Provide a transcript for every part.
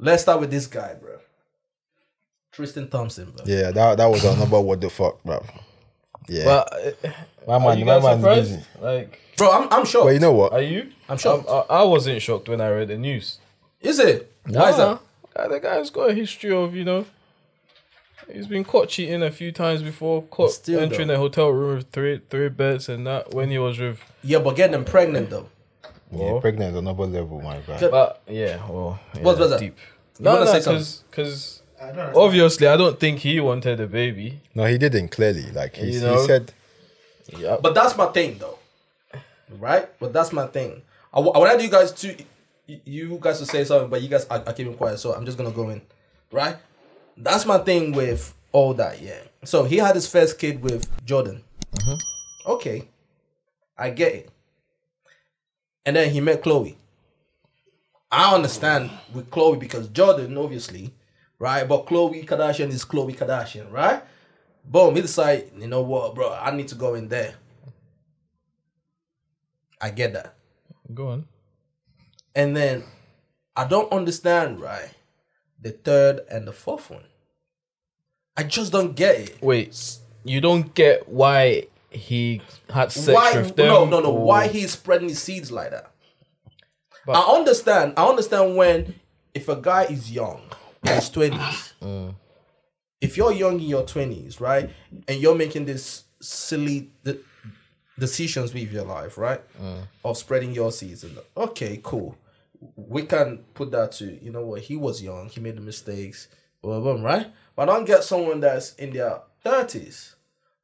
let's start with this guy, bro. Tristan Thompson, bro. Yeah, that that was another what the fuck, bro. Yeah, But uh, my are man, you my guys man's surprised? busy. Like, Bro, I'm I'm shocked. But you know what? are you? I'm shocked. I, I wasn't shocked when I read the news. Is it? Why is that? Nah, The guy's got a history of, you know, he's been caught cheating a few times before, caught Still, entering though. a hotel room with three three beds and that when he was with. Yeah, but getting them pregnant though. Yeah, pregnant is another level, my guy. But yeah, well, yeah, What was that? Deep. You No, no, because because I don't understand. obviously I don't think he wanted a baby. No, he didn't clearly. Like he, You he said, Yeah, But that's my thing, though. Right? But that's my thing. I, w- I wanted you guys to, you guys to say something, but you guys are, are keeping quiet, so I'm just gonna go in. Right? That's my thing with all that, yeah. So he had his first kid with Jordan. Mm-hmm. Okay. I get it. And then he met Khloe. I understand with Khloe because Jordan, obviously, right? But Khloe Kardashian is Khloe Kardashian, right? Boom, he decide, you know what, bro, I need to go in there. I get that. go on. And then I don't understand, right? The third and the fourth one. I just don't get it. Wait, you don't get why he had sex why with them? no no no or- why he's spreading his seeds like that But- i understand i understand when if a guy is young his 20s Mm. if you're young in your 20s right and you're making this silly de- decisions with your life right Mm. of spreading your seeds and okay cool we can put that to you know what he was young he made the mistakes boom, boom, right but I don't get someone that's in their 30s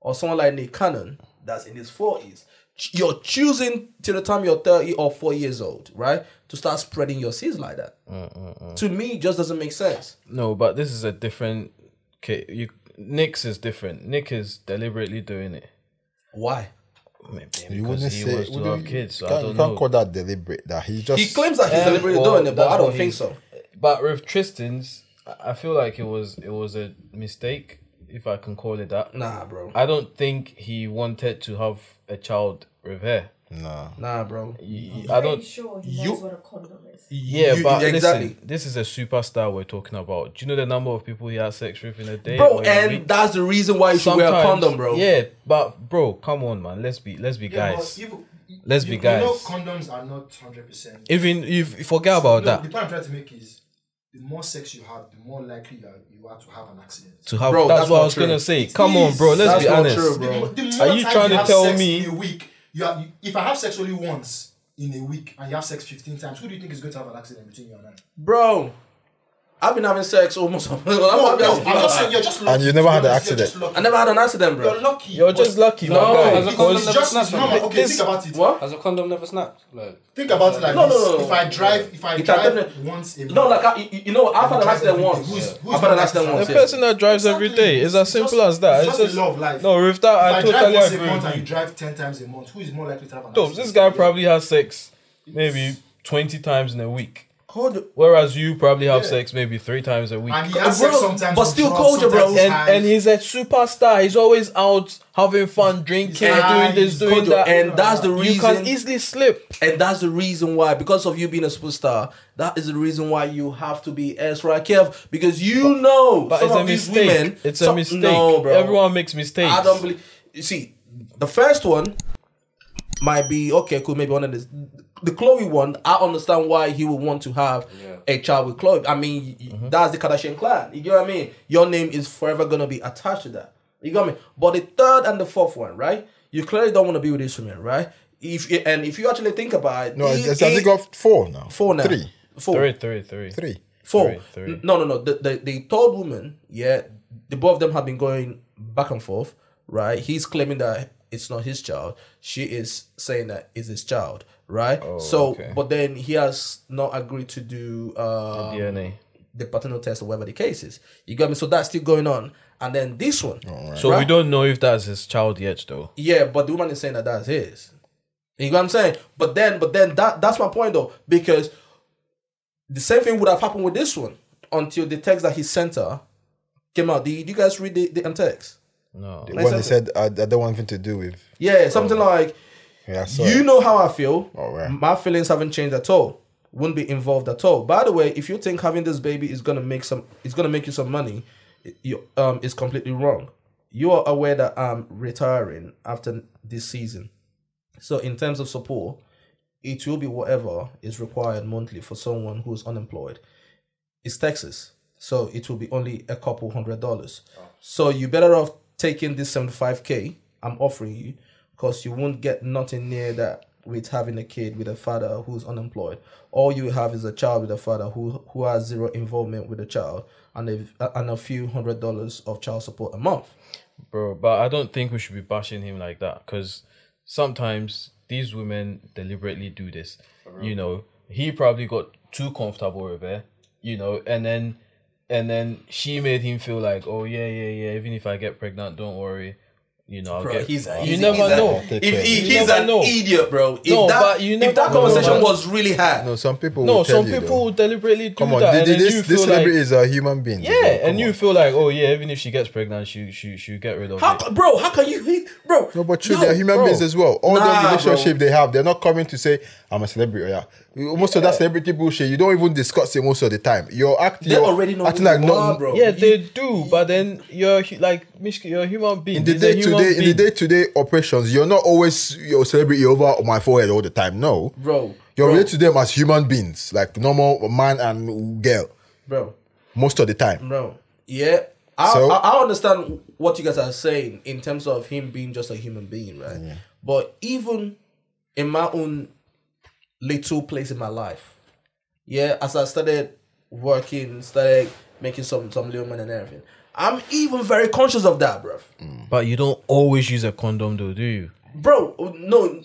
or someone like Nick Cannon that's in his 40s. You're choosing till the time you're 30 or 4 years old, right? To start spreading your seeds like that. Mm, mm, mm. To me, it just doesn't make sense. No, but this is a different. Okay, you Nick's is different. Nick is deliberately doing it. Why? Maybe you wouldn't he say. wants to would have you- kids. So you I can't, don't you can't know. call that deliberate. That he just He claims that he's Um, deliberately well, doing it, but I don't think so. But with Tristan's, I I feel like it was it was a mistake, if I can call it that. Nah, bro. I don't think he wanted to have a child with her. no. Nah, bro. I don't. Pretty sure he You- knows what a condom is. Yeah, You- but exactly. listen, this is a superstar we're talking about. Do you know the number of people he has sex with in a day? Bro, or in a and week? that's the reason why you should wear a condom, bro. Yeah, but bro, come on, man. Let's be let's be Yeah, guys. you- Let's you, be You know, guys. condoms are not hundred percent. Even if you forget about no, that, The point I'm trying to make is, the more sex you have, the more likely you are, you are to have an accident. to have Bro, that's, that's what I was true. gonna say. It Come on, bro. Let's be honest. true, bro. mo- the Are you time trying to tell me- in a week? You are, you, if I have sex only once in a week and you have sex 15 times, who do you think is going to have an accident between you and I? Bro, I've been having sex almost. I'm No, no, I'm just saying you're just lucky. you never had an accident? I never had an accident, bro. You're lucky. You're but just lucky, No, my guy. as a condom never just snapped it's normal. Okay, This- think about it. What? Has a condom never snapped? Like, Think about it like No, this. no, no, no. If I drive, if I You drive definitely- once a month, No, like, I, you, you know, I've had an drive accident once. Who's- who's I've had an accident once. The person that drives every day is as simple as that. it's It's just just the law of life. no. With that, if I, I, drive totally once a agree. month and you you. drive 10 times a month, who is more likely to have an accident? this guy probably has sex maybe twenty times in a week, Hold whereas you probably have Yeah. sex maybe three times a week. And he has sex sometimes but still drugs, culture, bro. and and he's a superstar. He's always out having fun, drinking, He's doing this, doing Kojo, that. and that's the reason. you reason. can easily slip. and that's the reason why, because of you being a superstar, that is the reason why you have to be extra careful because you know. But some it's a of these mistake. Women, it's a mistake. No, bro. Everyone makes mistakes. I don't believe. You see, the first one might be okay, cool. Maybe one of this. The Khloe one, I understand why he would want to have a child with Khloe. I mean, Mm-hmm. that's the Kardashian clan. You get what I mean? Your name is forever gonna be attached to that. You got me? But the third and the fourth one, right? You clearly don't want to be with this woman, right? If and if you actually think about it, No, he- it's, has he- he got four now? four now. Three. Four. Three, three, three. Three. Four. Three, three. No, no, no. The, the the third woman, yeah, the both of them have been going back and forth, right? He's claiming that it's not his child. She is saying that it's his child, right? so, okay. but then he has not agreed to do uh, DNA. the paternal test or whatever the case is. You got me? So that's still going on. And then this one, So we don't know if that's his child yet, though. yeah, but the woman is saying that that's his. You know what I'm saying? But then, but then that that's my point though, because the same thing would have happened with this one until the text that he sent her came out. Did you guys read the, the text? No. The Nice one he answer. said, I, I don't want anything to do with. Yeah, something like Yeah, you it. know how I feel. Oh, right. My feelings haven't changed at all. wouldn't be involved at all. By the way, if you think having this baby is gonna make some, it's gonna make you some money, you um, is completely wrong. You are aware that I'm retiring after this season, so in terms of support, it will be whatever is required monthly for someone who's unemployed. It's Texas, so it will be only a couple hundred dollars. So you better off taking this seventy five k I'm offering you, because you won't get nothing near that with having a kid with a father who's unemployed. All you have is a child with a father who who has zero involvement with the child and a and a few hundred dollars of child support a month. bro. But I don't think we should be bashing him like that because sometimes these women deliberately do this. You know, he probably got too comfortable with her. You know, and then and then she made him feel like, oh yeah, yeah, yeah. Even if I get pregnant, don't worry. You know, Bro, get. he's a, you he's, never he's a- know. if he, he's never an know. idiot, bro. If No, that, but you if that conversation man. was really had, No, some people no, will tell some you, people though. deliberately do Come on, that, thi- and thi- then this this celebrity like, is a human being. yeah, well, and come you feel like, oh yeah, even if she gets pregnant, she she she get rid of how, it. co- bro? How can you, bro? No, but true, No, they're human bro. beings as well. All Nah, the relationship bro. they have, they're not coming to say, I'm a celebrity. Oh, yeah. Most of that celebrity bullshit, you don't even discuss it most of the time. You're acting, They already know acting like you no, are, bro. Yeah, You- they do, but then you're like Mishka, you're a human being. in the day to day, in the day to day operations, you're not always your celebrity over my forehead all the time. No, bro. you're bro, related to them as human beings, like normal man and girl, bro. most of the time. Bro, yeah. I, So- I, I understand what you guys are saying in terms of him being just a human being, right? But even in my own little place in my life, yeah, as I started working, started making some some little money and everything, I'm even very conscious of that, bro. Mm. But you don't always use a condom, though, do you? Bro, no,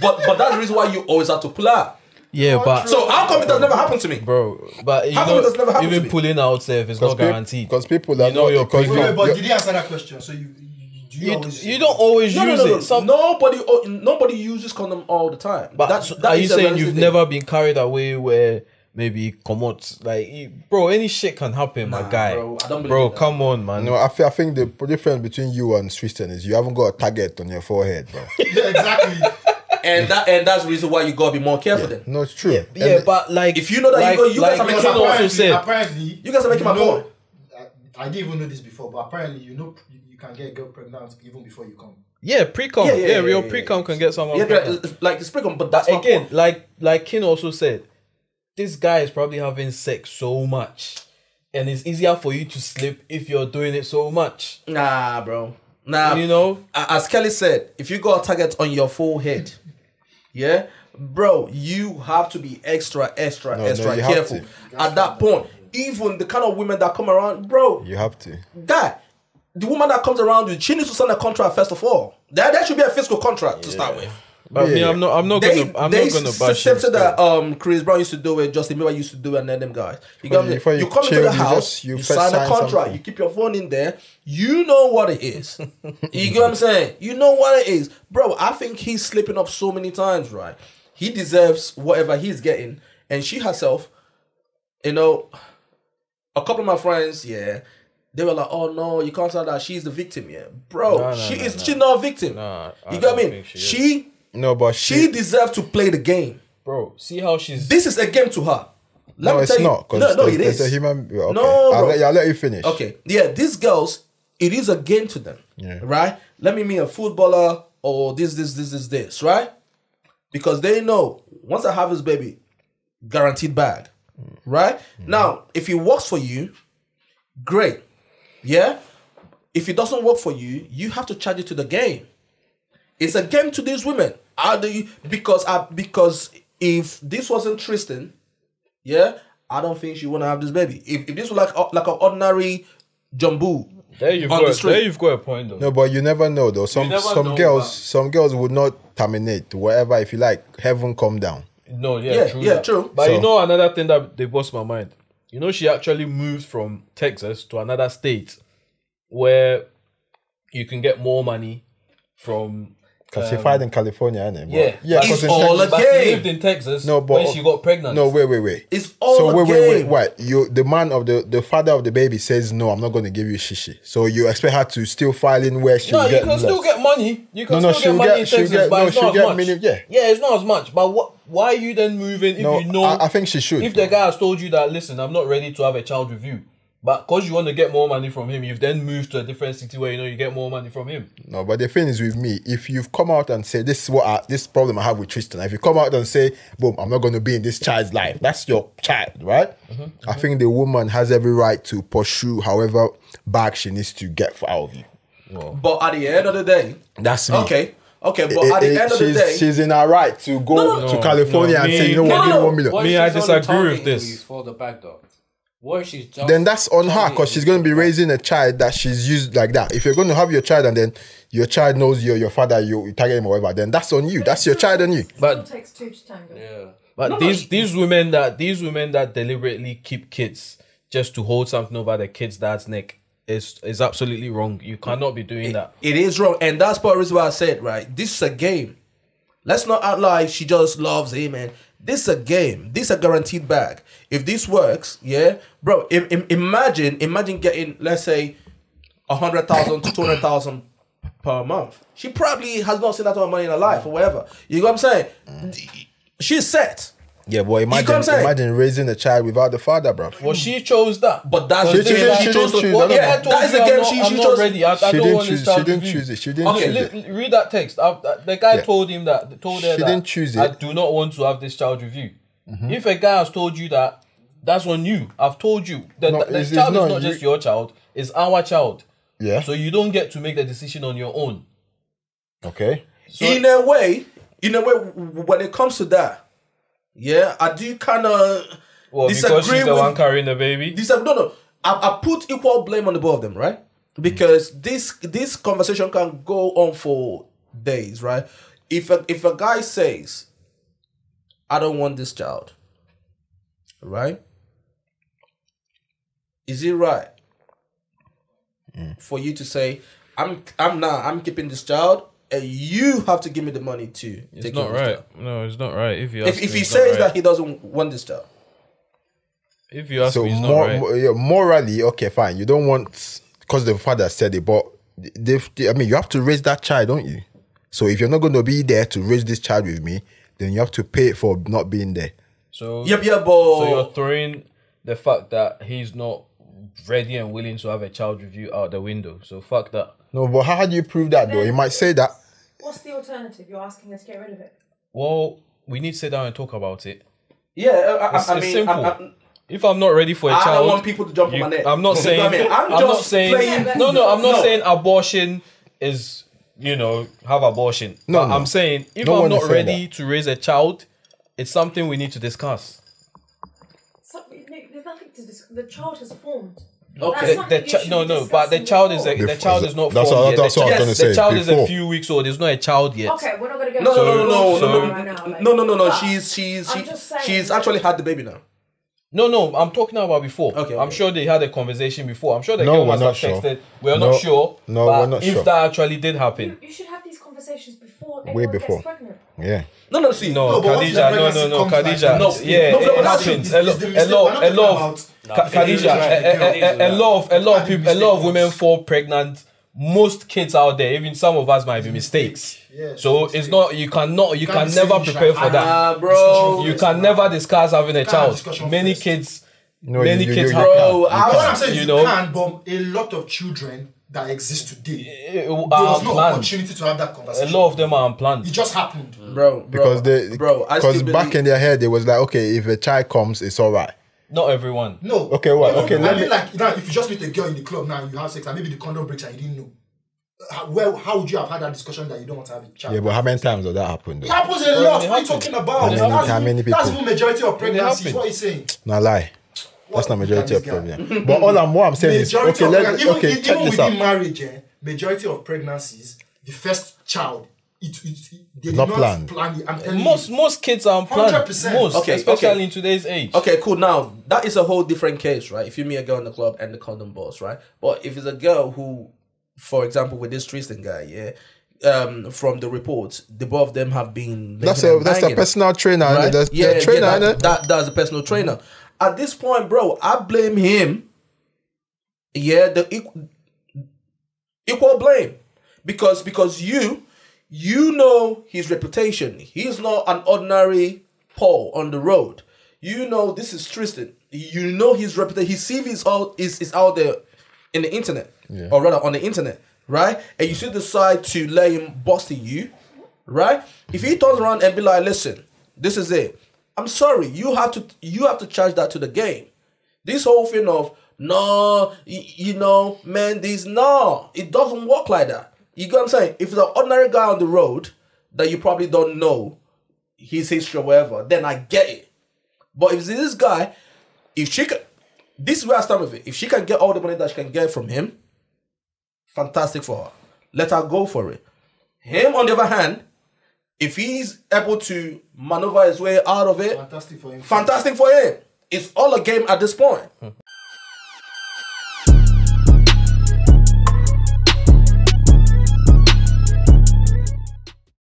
but but that's the reason why you always have to pull out. Yeah, but So how come it has never happened to me? bro, but you How come it know, has never happened to even me? pulling out self is not guaranteed. Because people are You know your because. Wait, wait, but you- did he answer that question? So you, you do you, you, always you don't always No, no, use no, no. it. Some, nobody, nobody uses condom all the time. but That- so that are you is a saying you've thing. never been carried away where maybe come out like you- bro? Any shit can happen, my guy. bro, I don't believe Bro, that. come on, man. No, I, feel, I think the difference between you and Tristan is you haven't got a target on your forehead, bro. Yeah, exactly. and that and that's the reason why you gotta be more careful. Then No, it's true. yeah, And but like If you know that you got- go- you guys like are making Ken a point. also apparently, said, apparently, You guys are making my know- point. I, I didn't even know this before, but apparently, you know, you, you can get a girl pregnant even before you come. yeah, pre-com, Yeah, yeah, yeah, yeah, real yeah, pre-com yeah. can get someone. yeah, pregnant. yeah, like the sprinkle, but that's my again, point. like like Kin also said, this guy is probably having sex so much, and it's easier for you to slip if you're doing it so much. Nah, bro. Nah, You know, as Kelly said, if you got a target on your forehead, yeah, bro, you have to be extra, extra, No, no, extra you have careful. At that point, even the kind of women that come around, bro, you have to. guy, the woman that comes around you, she needs to sign a contract first of all. There, there should be a fiscal contract to start with. but me, I'm not. I'm not They, gonna. I'm they not gonna s- bash him. accepted that um Chris Brown used to do it, Justin Bieber used to do it, and then them guys. You got you- You, you come into chill, the you house, just- you, you first sign a contract, something. you keep your phone in there. You know what it is. you get what I'm saying? You know what it is, bro. I think he's slipping up so many times, right? He deserves whatever he's getting, and she herself, you know, a couple of my friends, yeah. They were like, "Oh no, you can't say that. She's the victim, yeah, bro. No, no, she no, is. no. She's not a victim. Nah, I you got don't me? she. She No, but she she. deserves to play the game. bro. See how she's. This is a game to her. Let no, me it's tell you. not. Because no, no, there's, it there's a human. Okay. No, I'll let, I'll let you finish. Okay, yeah, these girls, it is a game to them, Yeah. right? Let me meet a footballer or this, this, this, this, this, right? Because they know once I have this baby, guaranteed bag, mm. right? Now, if it works for you, great, yeah. If it doesn't work for you, you have to charge it to the game. It's a game to these women. How do you? Because I because if this wasn't Tristan, yeah, I don't think she wanna have this baby. If, if this was like uh, like an ordinary jumbo, there you've on the street. There you've got a point though. No, but you never know though. Some some girls but- some girls would not terminate whatever if you like heaven come down. No, yeah, Yeah, true. yeah, that. true. But So- you know another thing that they bust my mind. You know, she actually moved from Texas to another state where you can get more money from Because she filed um, in California, innit? But- Yeah, yeah. It's all Texas- a But game. she lived in Texas No, but- when she got pregnant. No, wait, wait, wait. It's all so a wait, wait, wait. game. What? You, the man of the, the father of the baby says no. I'm not going to give you shishi. So you expect her to still file in where she No, will you get can still get money. You can No, no, still she'll get money get- in she'll Texas, get- but no, it's she'll not get as much. minimum- yeah. yeah, it's not as much. But what? Why are you then moving if No, you know? I, I think she should. if the guy has told you that, listen, I'm not ready to have a child with you, but because you want to get more money from him, you've then moved to a different city where you know you get more money from him. No, but the thing is with me, if you've come out and say this is what I, this problem I have with Tristan, if you come out and say, boom, I'm not going to be in this child's life, that's your child, right? Mm-hmm, I think the woman has every right to pursue however back she needs to get for out of you. But at the end of the day, That's me. okay, okay. But Eh, at the eh, end of the day, she's in her right to go no, to. California No, and say, you know what, give me one million. Me, I disagree with this. you For the back door. What if she's just then that's on her because she's going to be for the back? raising a child that she's used like that. If you're going to have your child and then your child knows you're your father, you, you target him or whatever, then that's on you. That's your child on you. But- But takes two to tango. Yeah. But these these women that these women that deliberately keep kids just to hold something over their kid's dad's neck is is absolutely wrong. You cannot be doing that. it is wrong, and that's part of the reason why I said right. This is a game. Let's not act like she just loves him, and this is a game. This is a guaranteed bag. If this works, yeah, bro. Im- im- imagine, imagine getting let's say a hundred thousand to two hundred thousand per month. She probably has not seen that much money in her life or whatever. You know what I'm saying? She's set. Yeah, boy, what I'm imagine, imagine raising a child without the father, bro. Well, she chose that. But that's She the game didn't- she she chose didn't choose. Well, I don't yeah, that is the game she, she chose. ready. I, I She don't didn't want choose this it. child She didn't choose it. She didn't okay, choose it. li- read that text. I, I- the guy Yeah. told him that. Told her She that didn't choose it. I do not want to have this child with you. Mm-hmm. If a guy has told you that, that's on you. I've told you that No, the, the it's- it's child not is not you. just your child; it's our child. Yeah. So you don't get to make the decision on your own. Okay. So in a way, in a way, when it comes to that, yeah, I do kind of well, because disagree she's the with one carrying the baby. disagree. No, no, I, I put equal blame on the both of them, right? Mm. Because this this conversation can go on for days, right? If a, if a guy says, "I don't want this child," right? Is it right mm. for you to say, "I'm I'm not I'm keeping this child"? And you have to give me the money too. It's take not care of this right. child. No, it's not right. If you If, if me, he says right. that he doesn't want this child, if you ask So me, it's not more, right. yeah, morally, okay, fine. You don't want because the father said it, but they, they- I mean, you have to raise that child, don't you? So if you're not going to be there to raise this child with me, then you have to pay for not being there. So yep, yeah, but So you're throwing the fact that he's not ready and willing to have a child with you out the window. So fuck that. No, but how do you prove that though? You might say that. What's the alternative? You're asking us to get rid of it. Well, we need to sit down and talk about it. yeah, I, I, It's, I it's mean, simple. I, I, if I'm not ready for a I child, I don't want people to jump on my neck. I'm not saying. I mean? I'm I'm, not just saying. playing- No, no, I'm not No. saying abortion is you know have abortion. No, But no. I'm saying if No I'm not saying ready to raise a child, it's something we need to discuss. So, no, there's nothing to discuss. The child has formed. Okay. That's The, something the you chi- should no, be no, but the discussing child is a, the Before. child is not That's formed what- yet. that's the what I was child- gonna The say, child is a before. few weeks old. There's not a child yet. Okay, we're not gonna go. no, no, no, no, no, no, no, no, no, no, no. but She's she's I'm she, just saying she's actually had the baby now. No, no, I'm talking about before. Okay, I'm okay. sure they had a conversation before. I'm sure the No, girl we're must not have sure. texted. We're No, not sure. no, but we're not if sure. that actually did happen. You, you should have these conversations before Way anyone before. gets pregnant. Yeah. No, no, see, No, No, but Khadija, no, no, no, Khadija. no, yeah, no, it but happens. A, lo- a lot, a lot, talking of, about- Ka- Khadija, Khadija, a, lot of, a lot of people, a lot of women fall pregnant. Most kids out there, even some of us might be mistakes. Yeah, so it's it's not. You cannot. You can't can never prepare for that. Ah, bro. You can never discuss having a child. Many kids, No, many you- you- kids you- have. Bro, I What was- I'm saying you you, know- can, but a lot of children that exist today, uh, there was no unplanned. opportunity to have that conversation. A lot of them are unplanned. It just happened. bro, bro, Because they, bro, because back believe- in their head, it was like, okay, if a child comes, it's all right. Not everyone. No. Okay, what? No, no, Okay, I let mean, me- like now, if you just meet a girl in the club now, and you have sex, and maybe the condom breaks and you didn't know. How, well, how would you have had that discussion that you don't want to have a child? Yeah, but how many times does that happen it though? happens a Well, lot. What are you talking about? How many- that's, how many even, that's people? even majority of pregnancies. What are you saying? Not lie. That's What- not majority of this guy. problem. But all I'm what I'm saying is Majority okay. of Let pregnancies, even, okay even check this out. marriage, eh, majority of pregnancies, the first child, it, it, it they Not not planned. plan it. I'm telling Most you. most kids are unplanned. 100%. Most, Okay, especially okay. in today's age. Okay, cool. Now that is a whole different case, right? If you meet a girl in the club and the condom boss, right? But if it's a girl who, for example, with this Tristan guy, yeah, um, from the reports, the both of them have been. That's a that's a personal trainer. right? Right? That's yeah, the trainer. yeah, that, that, that's a personal trainer. At this point, bro, I blame him. Yeah, the equal, equal blame, because because you you know his reputation. He's not an ordinary Paul on the road. You know this is Tristan. You know his reputation. His CV is all is, is out there in the internet, or rather on the internet, right? And you still decide to let him bust you, right? If he turns around and be like, "Listen, this is it," I'm sorry. You have to you have to charge that to the game. This whole thing of no, you know, man, this no, it doesn't work like that. You get what I'm saying? If it's an ordinary guy on the road that you probably don't know his history or whatever, then I get it. But if this guy, if she can, this is where I start with it. If she can get all the money that she can get from him, fantastic for her. Let her go for it. Him, on the other hand, if he's able to maneuver his way out of it, Fantastic for him. fantastic for him. It's all a game at this point.